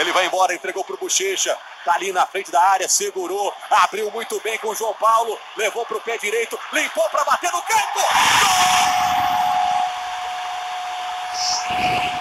Ele vai embora, entregou para o Bochecha. Tá ali na frente da área, segurou. Abriu muito bem com o João Paulo. Levou para o pé direito. Limpou para bater no canto. Gol!